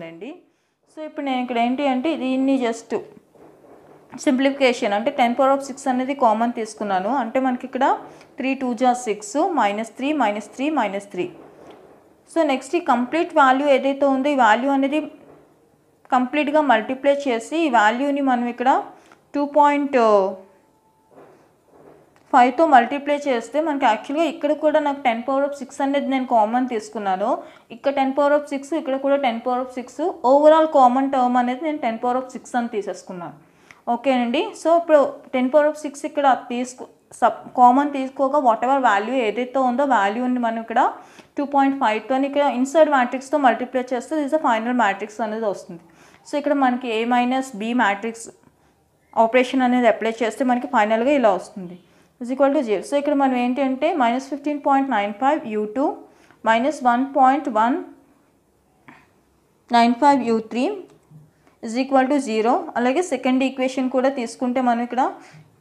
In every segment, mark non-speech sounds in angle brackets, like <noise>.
వస్తుందండి సో ఇప్పుడు నేను ఇక్కడ ఏంటి అంటే దీన్ని జస్ట్ సింప్లిఫికేషన్. అంటే టెన్ పవర్ ఆఫ్ సిక్స్ అనేది కామన్ తీసుకున్నాను. అంటే మనకి ఇక్కడ త్రీ టూ జా six minus three minus three minus three. So next ఈ కంప్లీట్ వాల్యూ ఏదైతే ఉందో ఈ వాల్యూ అనేది కంప్లీట్గా మల్టిప్లై చేసి ఈ వాల్యూని మనం ఇక్కడ టూ పాయింట్ ఫైవ్తో మల్టిప్లై చేస్తే మనకి యాక్చువల్గా ఇక్కడ కూడా నాకు టెన్ పవర్ ఆఫ్ సిక్స్ అనేది నేను కామన్ తీసుకున్నాను. ఇక్కడ టెన్ పవర్ ఆఫ్ సిక్స్ ఇక్కడ కూడా ten power of six overall common term అనేది నేను టెన్ పవర్ ఆఫ్ సిక్స్ అని తీసేసుకున్నాను. ఓకేనండి సో ఇప్పుడు టెన్ పవర్ ఆఫ్ సిక్స్ ఇక్కడ తీసుకు సబ్ కామన్ తీసుకోగా వాట్ ఎవర్ వాల్యూ ఏదైతే ఉందో వాల్యూని మనం ఇక్కడ టూ పాయింట్ ఫైవ్తో ఇక్కడ ఇన్సైడ్ మ్యాట్రిక్స్తో మల్టిప్లై చేస్తే దిస్ ద ఫైనల్ మ్యాట్రిక్స్ అనేది వస్తుంది. సో ఇక్కడ మనకి A minus B matrix operation అనేది అప్లై చేస్తే మనకి ఫైనల్గా ఇలా వస్తుంది. Is equal to zero so ఇక్కడ మనం ఏంటి అంటే minus fifteen point nine five U two minus one point one nine five U three is equal to zero అలాగే సెకండ్ ఈక్వేషన్ కూడా తీసుకుంటే మనం ఇక్కడ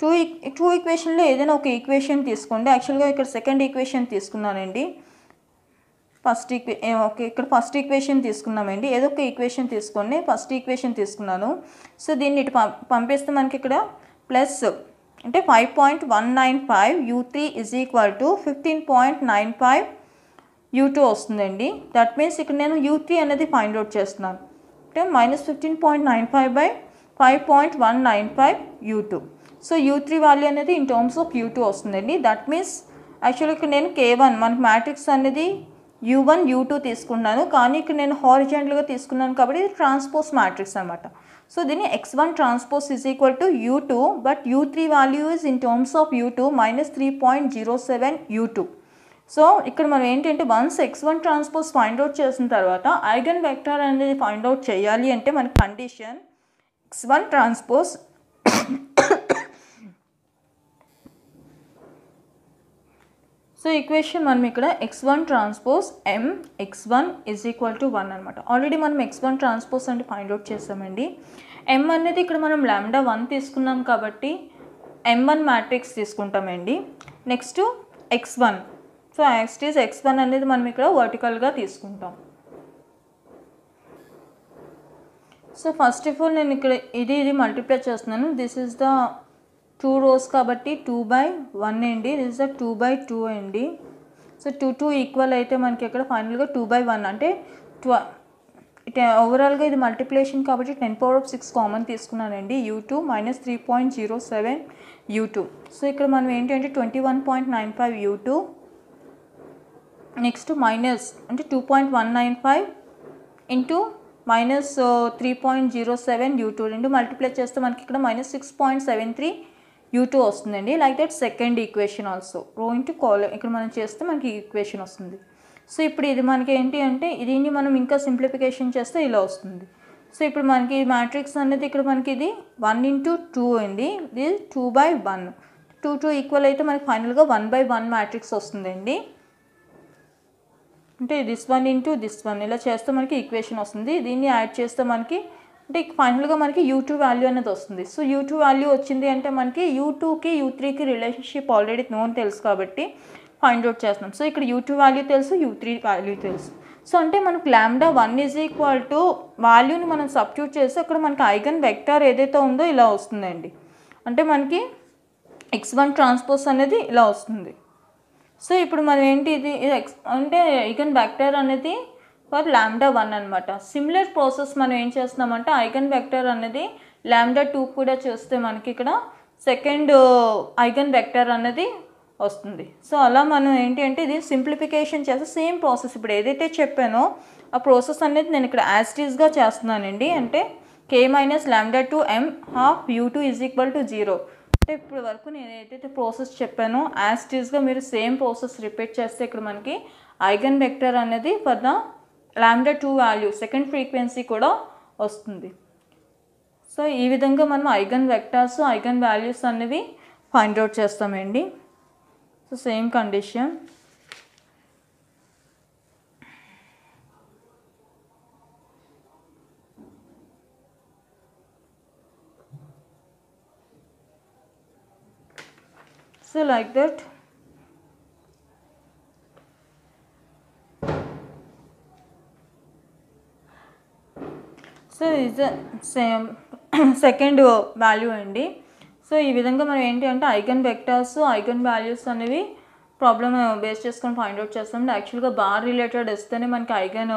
టూ టూ ఈక్వేషన్లో ఏదైనా ఒక ఈక్వేషన్ తీసుకోండి. యాక్చువల్గా ఇక్కడ సెకండ్ ఈక్వేషన్ తీసుకున్నానండి. ఫస్ట్ ఈక్వే ఓకే ఇక్కడ ఫస్ట్ ఈక్వేషన్ తీసుకున్నామండి. ఏదో ఒక ఈక్వేషన్ తీసుకోండి. ఫస్ట్ ఈక్వేషన్ తీసుకున్నాను. సో దీన్ని ఇటు పం పంపిస్తే మనకి ఇక్కడ ప్లస్ అంటే five point one nine five U three is equal to fifteen point nine five U two వస్తుందండి. దట్ మీన్స్ ఇక్కడ నేను యూ త్రీ అనేది ఫైండ్ అవుట్ చేస్తున్నాను. అంటే minus fifteen point nine five by five point one nine five U two so U three value అనేది in terms of U two వస్తుందండి. That means actually ఇక్కడ నేను K one మనకి matrix అనేది U one U two తీసుకున్నాను. కానీ ఇక్కడ నేను హారిజెంటల్గా తీసుకున్నాను కాబట్టి ఇది ట్రాన్స్పోజ్ మ్యాట్రిక్స్ అనమాట సో దీన్ని X one transpose is equal to U two but U three value is in terms of U two minus three point zero seven U two. So ఇక్కడ మనం ఏంటంటే once X one transpose find out చేసిన తర్వాత eigen vector అనేది find out చేయాలి అంటే మన condition X one transpose so equation మనం ఇక్కడ X one transpose M X one is equal to one అనమాట ఆల్రెడీ మనం ఎక్స్ వన్ ట్రాన్స్పోజ్ అంటే ఫైండ్ అవుట్ చేసామండి. ఎం అనేది ఇక్కడ మనం ల్యాండా వన్ తీసుకున్నాం కాబట్టి ఎం వన్ మ్యాట్రిక్స్ తీసుకుంటామండి. నెక్స్ట్ ఎక్స్ వన్ సో యాక్స్టీస్ ఎక్స్ వన్ అనేది మనం ఇక్కడ వర్టికల్గా తీసుకుంటాం. సో ఫస్ట్ ఆఫ్ ఆల్ నేను ఇక్కడ ఇది ఇది మల్టిప్లై చేస్తున్నాను. This is the two rows కాబట్టి టూ బై వన్ అండి. This is the two by two అండి. సో టూ టూ ఈక్వల్ అయితే మనకి ఇక్కడ ఫైనల్గా టూ బై వన్ అంటే ట్వ ఓవరాల్గా ఇది మల్టిప్లేషన్ కాబట్టి ten power of six common తీసుకున్నానండి. U two minus three point zero seven U two so ఇక్కడ మనం ఏంటంటే twenty one point nine five U two next minus అంటే two point one nine five into minus three point zero seven U two రెండు multiply చేస్తే మనకి ఇక్కడ minus six point seven three U two వస్తుందండి. Like that second equation also row into column ఇక్కడ మనం చేస్తే మనకి ఈక్వేషన్ వస్తుంది. సో ఇప్పుడు ఇది మనకి ఏంటి అంటే దీన్ని మనం ఇంకా సింప్లిఫికేషన్ చేస్తే ఇలా వస్తుంది. సో ఇప్పుడు మనకి మ్యాట్రిక్స్ అనేది ఇక్కడ మనకి ఇది వన్ ఇంటూ టూ అండి. ఇది two by one two two equal అయితే మనకి ఫైనల్గా వన్ బై వన్ మ్యాట్రిక్స్ వస్తుందండి. అంటే this one into this one ఇలా చేస్తే మనకి ఈక్వేషన్ వస్తుంది. దీన్ని యాడ్ చేస్తే మనకి అంటే ఫైనల్గా మనకి యూ టూ వాల్యూ అనేది వస్తుంది. సో యూ టూ వాల్యూ వచ్చింది అంటే మనకి యూ టూకి యూ త్రీకి రిలేషన్షిప్ ఆల్రెడీ నోన్ తెలుసు కాబట్టి ఫైండ్ అవుట్ చేస్తున్నాం. సో ఇక్కడ యూ టూ వాల్యూ తెలుసు యూ త్రీ వాల్యూ తెలుసు. సో అంటే మనకు lambda one is equal to వాల్యూని మనం సబ్స్టిట్యూట్ చేస్తే అక్కడ మనకి ఐగన్ వెక్టార్ ఏదైతే ఉందో ఇలా వస్తుందండి. అంటే మనకి ఎక్స్ వన్ ట్రాన్స్పోజ్ అనేది ఇలా వస్తుంది. సో ఇప్పుడు మనం ఏంటి ఇది? ఎక్స్ అంటే ఐగన్ వెక్టర్ అనేది ఫర్ ల్యాండా వన్ అనమాట సిమిలర్ ప్రాసెస్ మనం ఏం చేస్తున్నామంటే ఐగన్ వెక్టర్ అనేది ల్యాండా టూ కూడా చేస్తే మనకి ఇక్కడ సెకండ్ uh, ఐగన్ వెక్టర్ అనేది వస్తుంది. సో అలా మనం ఏంటి అంటే ఇది సింప్లిఫికేషన్ చేస్తే సేమ్ ప్రాసెస్ ఇప్పుడు ఏదైతే చెప్పానో ఆ ప్రాసెస్ అనేది నేను ఇక్కడ యాస్టీస్గా చేస్తున్నానండి. అంటే K minus lambda two M half U two is equal to zero అంటే ఇప్పుడు వరకు నేను ఏదైతే ప్రాసెస్ చెప్పానో యాస్టీస్గా మీరు సేమ్ ప్రాసెస్ రిపీట్ చేస్తే ఇక్కడ మనకి ఐగన్ వెక్టర్ అనేది for the lambda two value second frequency కూడా వస్తుంది. సో ఈ విధంగా మనం ఐగన్ వెక్టర్స్ ఐగన్ వాల్యూస్ అనేవి ఫైండ్ అవుట్ చేస్తామండి. So same condition. so like that so is same <clears throat> second value అండి. సో ఈ విధంగా మనం ఏంటి అంటే ఐగన్ వెక్టర్స్ ఐగన్ వాల్యూస్ అనేవి ప్రాబ్లమ్ బేస్ చేసుకొని ఫైండ్ అవుట్ చేస్తాం. యాక్చువల్గా బార్ రిలేటెడ్ ఇస్తేనే మనకి ఐగన్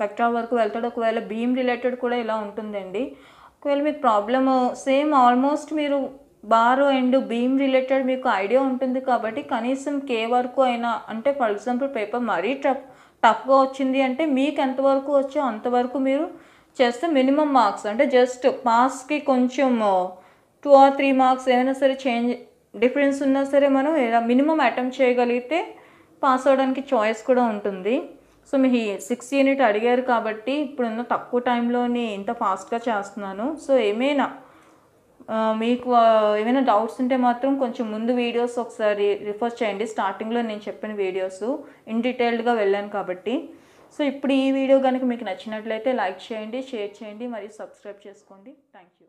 వెక్టర్ వరకు వెళ్తాడు. ఒకవేళ బీమ్ రిలేటెడ్ కూడా ఇలా ఉంటుందండి. ఒకవేళ మీకు ప్రాబ్లమ్ సేమ్ ఆల్మోస్ట్ మీరు బార్ అండ్ బీమ్ రిలేటెడ్ మీకు ఐడియా ఉంటుంది కాబట్టి కనీసం కే వరకు అయినా అంటే ఫర్ ఎగ్జాంపుల్ పేపర్ మరీ టఫ్ టఫ్గా వచ్చింది అంటే మీకు ఎంతవరకు వచ్చో అంతవరకు మీరు చేస్తే మినిమం మార్క్స్. అంటే జస్ట్ పాస్కి కొంచెం టూ ఆర్ త్రీ మార్క్స్ ఏమైనా సరే చేంజ్ డిఫరెన్స్ ఉన్నా సరే మనం మినిమం అటెంప్ట్ చేయగలిగితే పాస్ అవడానికి చాయిస్ కూడా ఉంటుంది. సో మీ సిక్స్ యూనిట్ అడిగారు కాబట్టి ఇప్పుడున్న తక్కువ టైంలోనే ఇంత ఫాస్ట్గా చేస్తున్నాను. సో ఏమైనా మీకు ఏమైనా డౌట్స్ ఉంటే మాత్రం కొంచెం ముందు వీడియోస్ ఒకసారి రిఫర్ చేయండి. స్టార్టింగ్లో నేను చెప్పిన వీడియోస్ ఇన్ డీటెయిల్డ్గా వెళ్ళాను కాబట్టి. సో ఇప్పుడు ఈ వీడియో కనుక మీకు నచ్చినట్లయితే లైక్ చేయండి షేర్ చేయండి మరియు సబ్స్క్రైబ్ చేసుకోండి. Thank you